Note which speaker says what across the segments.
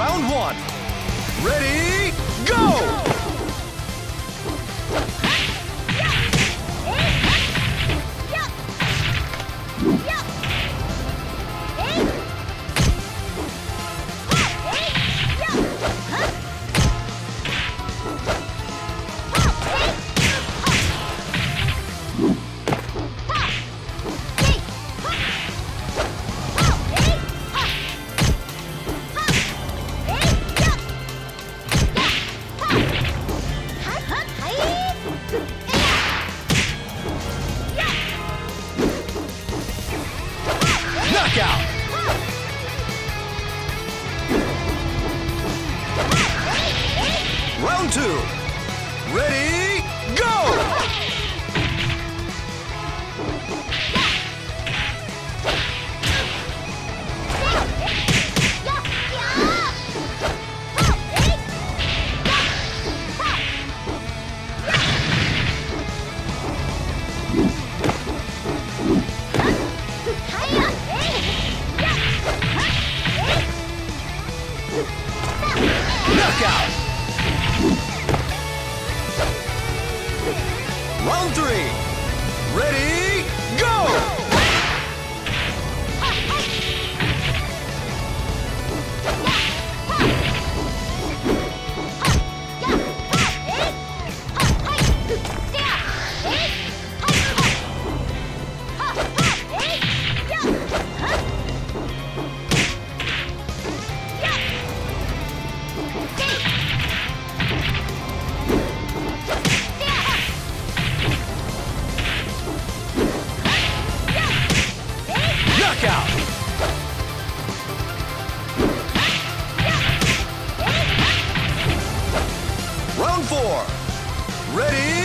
Speaker 1: Round one. Ready, Knockout! Round two. Ready, four. Ready,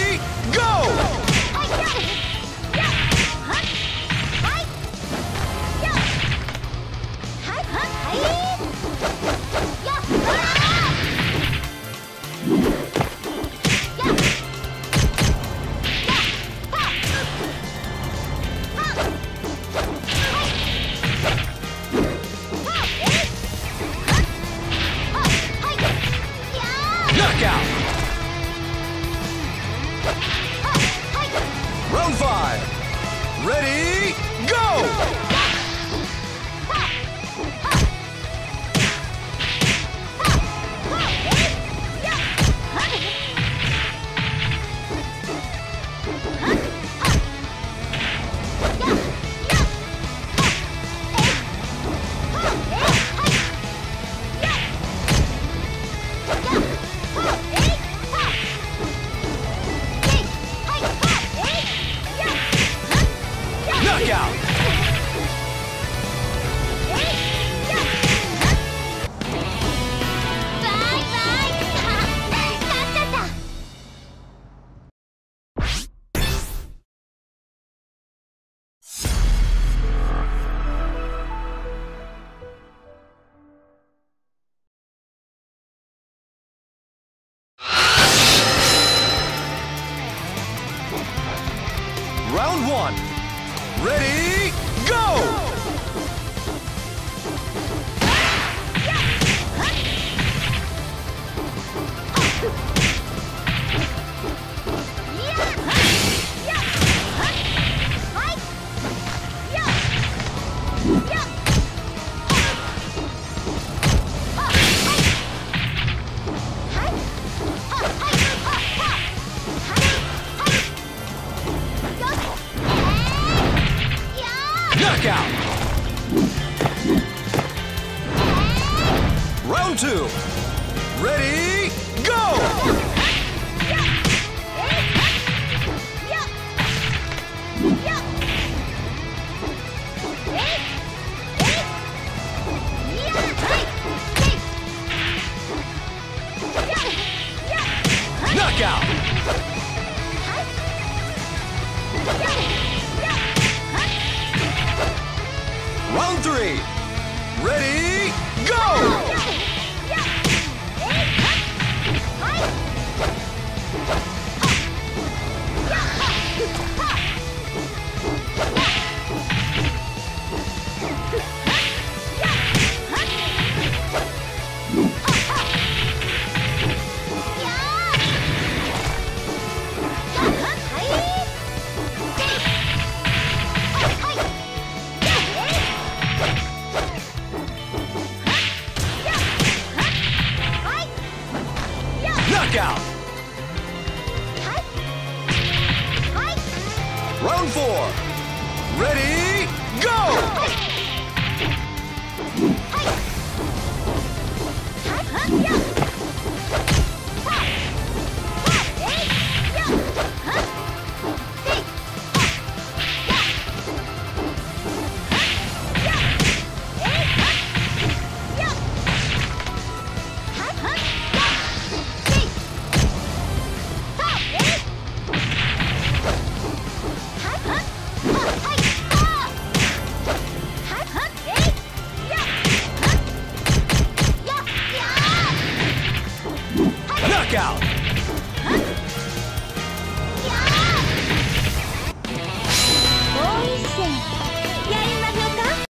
Speaker 1: Ready, go! Round one. Ready, go! Knockout! Round two. Ready, go! Knockout! Round three. Ready, go! Knockout!